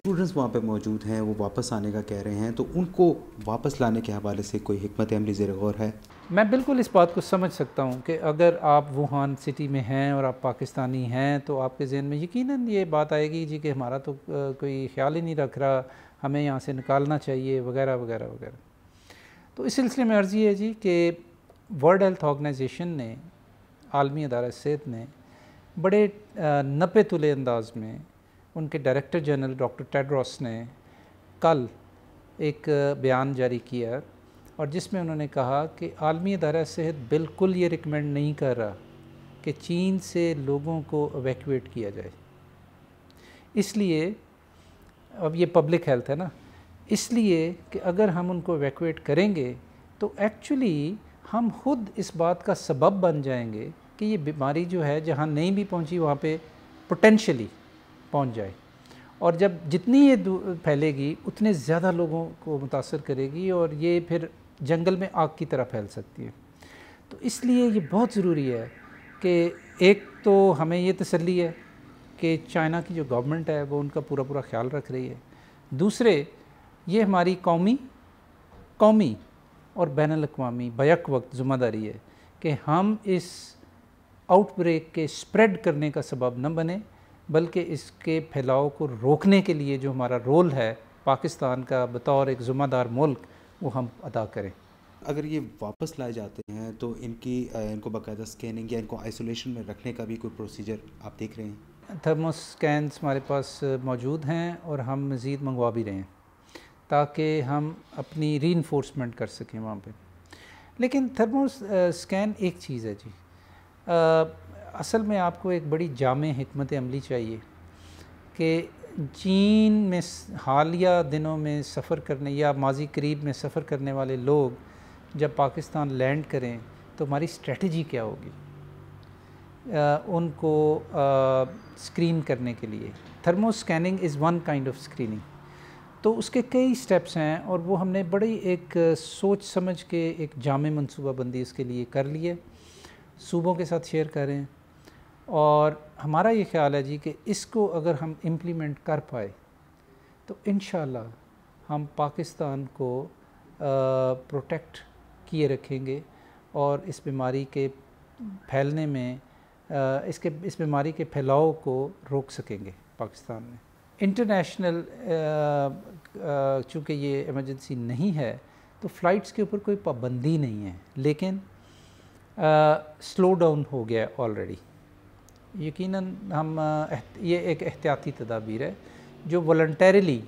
Students وہاں پہ موجود ہیں، وہ واپس آنے کا کہہ رہے ہیں، تو ان کو واپس لانے کے حوالے سے کوئی حکمت عملی زیر غور ہے؟ میں بالکل اس بات کو سمجھ سکتا ہوں کہ اگر آپ ووہان سٹی میں ہیں اور آپ پاکستانی ہیں، تو آپ کے ذہن میں یقیناً یہ بات آئے گی جی کہ ہمارا تو کوئی خیال ہی نہیں رکھ رہا، ہمیں یہاں سے نکالنا چاہیے، وغیرہ وغیرہ وغیرہ۔ تو اس سلسلے میں عرضی ہے جی کہ ورلڈ ہیلتھ آرگنائزیشن نے، عالمی ادارہ صحت نے بڑے نپے تلے انداز میں ان کے ڈائریکٹر جنرل ڈاکٹر ٹیڈروس نے کل ایک بیان جاری کیا اور جس میں انہوں نے کہا کہ عالمی ادارہ صحت بالکل یہ ریکمینڈ نہیں کر رہا کہ چین سے لوگوں کو اویکویٹ کیا جائے۔ اس لیے، اب یہ پبلک ہیلتھ ہے نا، اس لیے کہ اگر ہم ان کو ایویکویٹ کریں گے تو ایکچولی ہم خود اس بات کا سبب بن جائیں گے کہ یہ بیماری جو ہے جہاں نہیں بھی پہنچی وہاں پہ پوٹینشلی پہنچ جائے۔ اور جب جتنی یہ پھیلے گی، اتنے زیادہ لوگوں کو متاثر کرے گی اور یہ پھر جنگل میں آگ کی طرح پھیل سکتی ہے۔ تو اس لیے یہ بہت ضروری ہے کہ ایک تو ہمیں یہ تسلی ہے کہ چائنا کی جو گورنمنٹ ہے، وہ ان کا پورا پورا خیال رکھ رہی ہے۔ دوسرے، یہ ہماری قومی قومی اور بین الاقوامی بیک وقت ذمہ داری ہے کہ ہم اس آؤٹ بریک کے سپریڈ کرنے کا سبب نہ بنے بلکہ اس کے پھیلاؤ کو روکنے کے لیے جو ہمارا رول ہے پاکستان کا بطور ایک ذمہ دار ملک وہ ہم ادا کریں۔ اگر یہ واپس لائے جاتے ہیں تو ان کی ان کو باقاعدہ سکیننگ یا ان کو آئسولیشن میں رکھنے کا بھی کوئی پروسیجر آپ دیکھ رہے ہیں؟ تھرمو سکینس ہمارے پاس موجود ہیں اور ہم مزید منگوا بھی رہے ہیں تاکہ ہم اپنی ری انفورسمنٹ کر سکیں وہاں پہ۔ لیکن تھرمو سکین ایک چیز ہے جی۔ اصل میں آپ کو ایک بڑی جامع حکمت عملی چاہیے کہ چین میں حالیہ دنوں میں سفر کرنے یا ماضی قریب میں سفر کرنے والے لوگ جب پاکستان لینڈ کریں تو ہماری اسٹریٹجی کیا ہوگی؟ ان کو اسکرین کرنے کے لیے۔ Thermo scanning is one kind of screening تو اس کے کئی سٹیپس ہیں اور وہ ہم نے بڑی ایک سوچ سمجھ کے ایک جامع منصوبہ بندی اس کے لیے کر لیے صوبوں کے ساتھ شیئر کریں اور ہمارا یہ خیال ہے جی کہ اس کو اگر ہم امپلیمنٹ کر پائے تو انشاءاللہ ہم پاکستان کو پروٹیکٹ کیے رکھیں گے اور اس بیماری کے پھیلنے میں اس کے، اس بیماری کے پھیلاؤ کو روک سکیں گے پاکستان میں۔ انٹرنیشنل چونکہ یہ ایمرجنسی نہیں ہے تو فلائٹس کے اوپر کوئی پابندی نہیں ہے، لیکن سلو ڈاؤن ہو گیا آلریڈی یقیناً ہم یہ ایک احتیاطی تدابیر ہے جو والنٹیرلی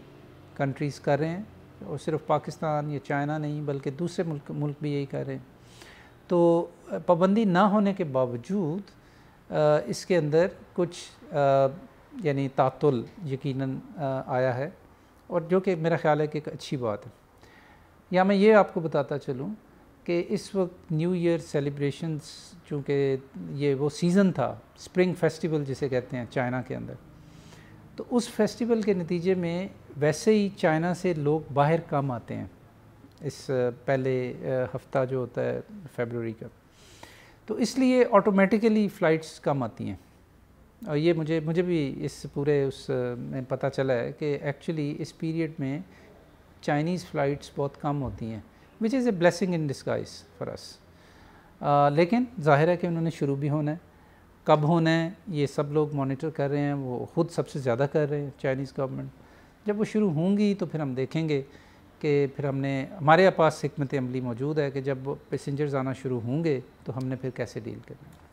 کنٹریز کر رہے ہیں اور صرف پاکستان یا چائنا نہیں بلکہ دوسرے ملک ملک بھی یہی کر رہے ہیں۔ تو پابندی نہ ہونے کے باوجود اس کے اندر کچھ یعنی تعطل یقیناً آیا ہے اور جو کہ میرا خیال ہے کہ ایک اچھی بات ہے۔ یا میں یہ آپ کو بتاتا چلوں کہ اس وقت نیو ایئر سیلیبریشنز، چونکہ یہ وہ سیزن تھا سپرنگ فیسٹیول جسے کہتے ہیں، چائنا کے اندر۔ تو اس فیسٹیول کے نتیجے میں ویسے ہی چائنا سے لوگ باہر کم آتے ہیں۔ اس پہلے ہفتہ جو ہوتا ہے، فیبروری کا۔ تو اس لیے آٹومیٹیکلی فلائٹس کم آتی ہیں۔ اور یہ مجھے مجھے بھی اس پورے، اس میں پتہ چلا ہے کہ ایکچولی اس پیریڈ میں چائنیز فلائٹس بہت کم ہوتی ہیں۔ Which is a blessing in disguise for us لیکن ظاہر ہے کہ انہوں نے شروع بھی ہونا ہے۔ کب ہونا ہے؟ یہ سب لوگ مانیٹر کر رہے ہیں، وہ خود سب سے زیادہ کر رہے ہیں چائنیز گورنمنٹ جب وہ شروع ہوں گی تو پھر ہم دیکھیں گے کہ پھر ہم نے، ہمارے پاس حکمت عملی موجود ہے کہ جب پیسنجرز آنا شروع ہوں گے تو ہم نے پھر کیسے ڈیل کرنا ہے۔